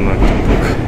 なっていく